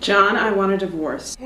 John, I want a divorce.